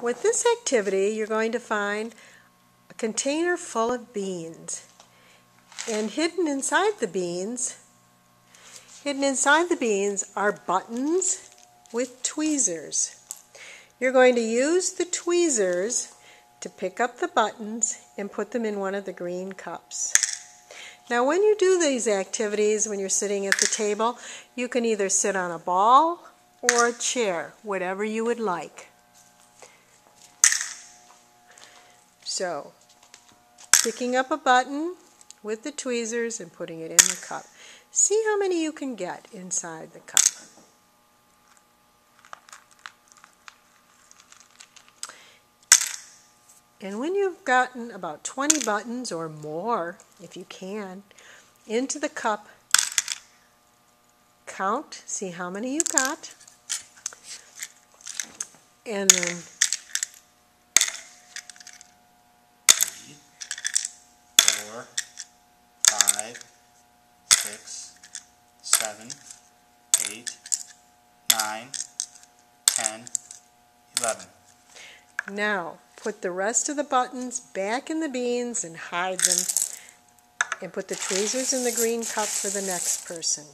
With this activity, you're going to find a container full of beans. And hidden inside the beans, hidden inside the beans are buttons with tweezers. You're going to use the tweezers to pick up the buttons and put them in one of the green cups. Now when you do these activities, when you're sitting at the table, you can either sit on a ball or a chair, whatever you would like. So, picking up a button with the tweezers and putting it in the cup. See how many you can get inside the cup. And when you've gotten about 20 buttons or more, if you can, into the cup, count, see how many you got, and then four, five, six, seven, eight, nine, ten, eleven. Now, put the rest of the buttons back in the beans and hide them. And put the tweezers in the green cup for the next person.